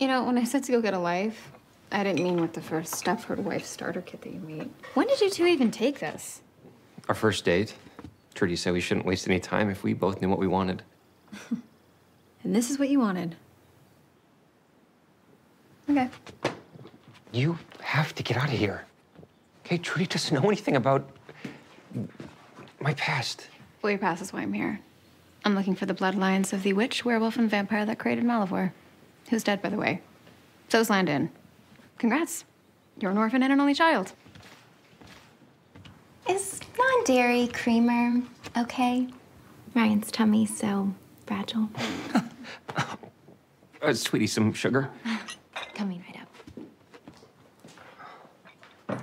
You know, when I said to go get a life, I didn't mean with the first Stepford wife starter kit that you made. When did you two even take this? Our first date. Trudy said we shouldn't waste any time if we both knew what we wanted. And this is what you wanted. Okay. You have to get out of here. Okay, Trudy doesn't know anything about my past. Well, your past is why I'm here. I'm looking for the bloodlines of the witch, werewolf, and vampire that created Malivore. Who's dead, by the way. So's Landon. Congrats. You're an orphan and an only child. Is non-dairy creamer okay? Ryan's tummy's so fragile. Uh, sweetie, some sugar? Coming right up.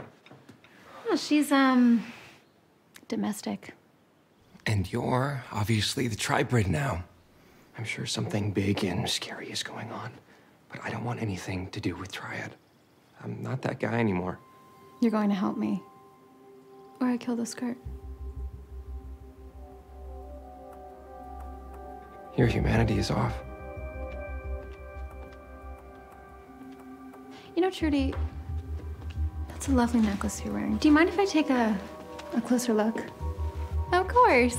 Oh, she's, um, domestic. And you're obviously the tribrid now. I'm sure something big and scary is going on, but I don't want anything to do with Triad. I'm not that guy anymore. You're going to help me. Or I kill the skirt. Your humanity is off. You know, Trudy, that's a lovely necklace you're wearing. Do you mind if I take a, a closer look? Of course.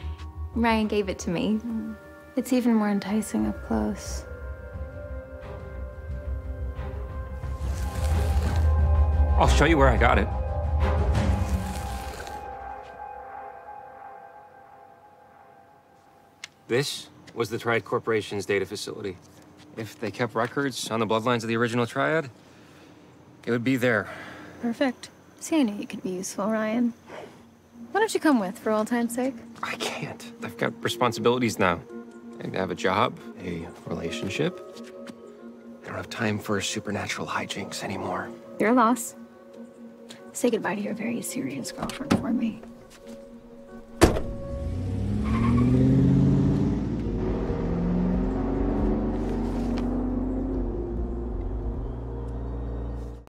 Ryan gave it to me. Mm. It's even more enticing up close. I'll show you where I got it. This was the Triad Corporation's data facility. If they kept records on the bloodlines of the original Triad, it would be there. Perfect. See, I knew you could be useful, Ryan. Why don't you come with, for old time's sake? I can't. I've got responsibilities now. I have a job, a relationship. I don't have time for supernatural hijinks anymore. Your loss. Say goodbye to your very serious girlfriend for me.